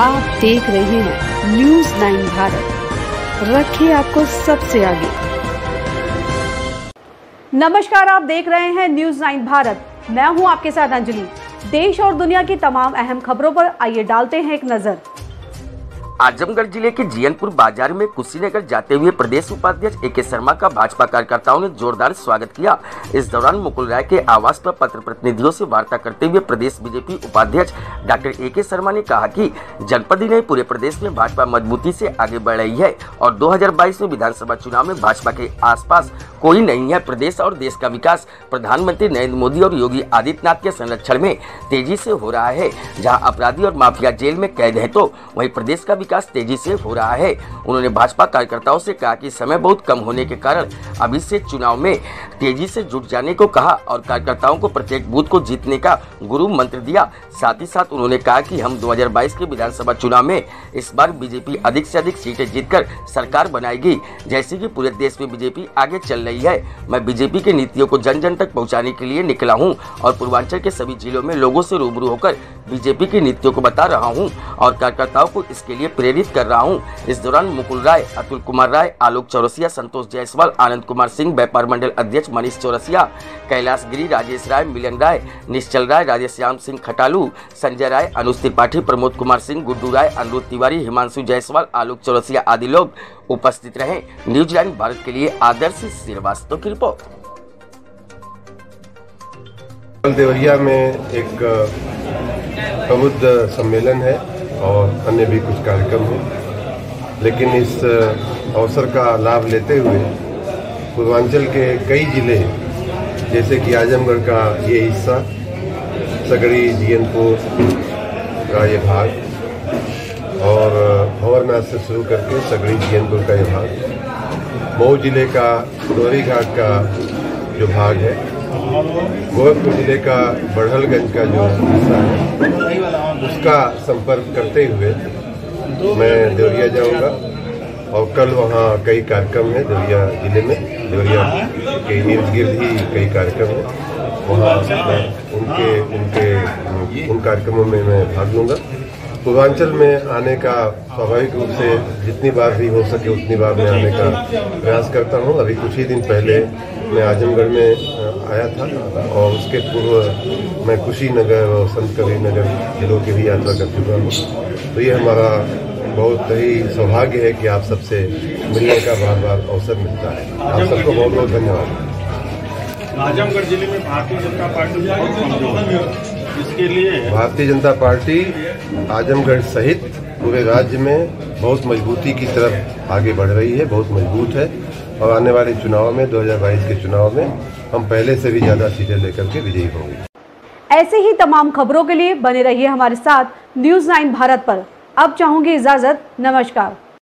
आप देख रहे हैं न्यूज़ नाइन भारत। रखिए आपको सबसे आगे। नमस्कार, आप देख रहे हैं न्यूज़ नाइन भारत। मैं हूँ आपके साथ अंजलि। देश और दुनिया की तमाम अहम खबरों पर आइए डालते हैं एक नज़र। आजमगढ़ ज़िले के जियनपुर बाज़ार में कुशीनगर जाते हुए प्रदेश उपाध्यक्ष ए के शर्मा का भाजपा कार्यकर्ताओं ने जोरदार स्वागत किया। इस दौरान मुकुल राय के आवास पर पत्र प्रतिनिधियों से वार्ता करते हुए प्रदेश बीजेपी उपाध्यक्ष डॉक्टर ए के शर्मा ने कहा कि जनपद ही नहीं, पूरे प्रदेश में भाजपा मजबूती से आगे बढ़ रही है और दो हज़ार बाईस में विधानसभा चुनाव में भाजपा के आस कोई नहीं है प्रदेश और देश का विकास। प्रधानमंत्री नरेंद्र मोदी और योगी आदित्यनाथ के संरक्षण में तेज़ी से हो रहा है। जहाँ अपराधी और माफिया जेल में कैद है तो वही प्रदेश का विकास तेज़ी से हो रहा है। उन्होंने भाजपा कार्यकर्ताओं से कहा कि समय बहुत कम होने के कारण अभी से चुनाव में तेज़ी से जुट जाने को कहा और कार्यकर्ताओं को प्रत्येक बूथ को जीतने का गुरु मंत्र दिया। साथ ही साथ उन्होंने कहा कि हम 2022 के विधानसभा चुनाव में इस बार बीजेपी अधिक से अधिक सीटें जीतकर सरकार बनाएगी, जैसे कि पूरे देश में बीजेपी आगे चल रही है। मैं बीजेपी की नीतियों को जन जन तक पहुँचाने के लिए निकला हूँ और पूर्वांचल के सभी जिलों में लोगों से रूबरू होकर बीजेपी की नीतियों को बता रहा हूँ और कार्यकर्ताओं को इसके लिए प्रेरित कर रहा हूँ। इस दौरान मुकुल राय, अतुल कुमार राय, आलोक चौरसिया, संतोष जायसवाल, आनंद कुमार सिंह, व्यापार मंडल अध्यक्ष मनीष चौरसिया, कैलाश गिरी, राजेश राय, मिलन राय, निश्चल राय, राजेश्याम सिंह खटालू, संजय राय, अनुज त्रिपाठी, प्रमोद कुमार सिंह, गुड्डू राय, अनुरुद्ध तिवारी, हिमांशु जायसवाल, आलोक चौरसिया आदि लोग उपस्थित रहे। न्यूजीलैंड भारत के लिए आदर्श श्रीवास्तव की रिपोर्ट। देवरिया में एक प्रबुद्ध सम्मेलन है। और अन्य भी कुछ कार्यक्रम हैं। लेकिन इस अवसर का लाभ लेते हुए पूर्वांचल के कई ज़िले जैसे कि आजमगढ़ का ये हिस्सा, सगड़ी जीएनपुर का ये भाग और भंवरनाथ से शुरू करके सगड़ी जीएनपुर का ये भाग। मऊ ज़िले का डोरी घाट का जो भाग है, गोरखपुर ज़िले का बढ़लगंज का जो हिस्सा है उसका संपर्क करते हुए मैं देवरिया जाऊँगा। और कल वहाँ कई कार्यक्रम है देवरिया ज़िले में। देवरिया के इर्द गिर्द ही कई कार्यक्रम है। वहाँ उनके उनके, उन कार्यक्रमों में मैं भाग लूँगा। पूर्वांचल में आने का स्वाभाविक रूप से जितनी बार भी हो सके उतनी बार मैं आने का प्रयास करता हूँ। अभी कुछ ही दिन पहले मैं आजमगढ़ में आया था और उसके पूर्व मैं कुशीनगर और संत कबीर नगर जिलों की भी यात्रा कर चुका हूँ। तो ये हमारा बहुत ही सौभाग्य है कि आप सबसे मिलने का बार बार अवसर मिलता है। आप सबको बहुत बहुत धन्यवाद। आजमगढ़ ज़िले में भारतीय जनता पार्टी इसके लिए भारतीय जनता पार्टी आजमगढ़ सहित पूरे राज्य में बहुत मजबूती की तरफ़ आगे बढ़ रही है बहुत मज़बूत है। और आने वाले चुनाव में 2022 के चुनाव में, हम पहले से भी ज़्यादा सीटें लेकर के विजयी होंगे। ऐसे ही तमाम खबरों के लिए बने रहिए हमारे साथ न्यूज़ नाइन भारत पर। अब चाहूँगी इजाज़त, नमस्कार।